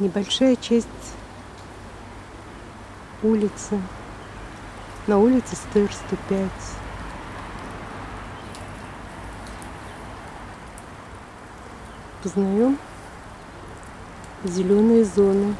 небольшая часть улицы. На улице Стыр 105. Познаем зеленые зоны.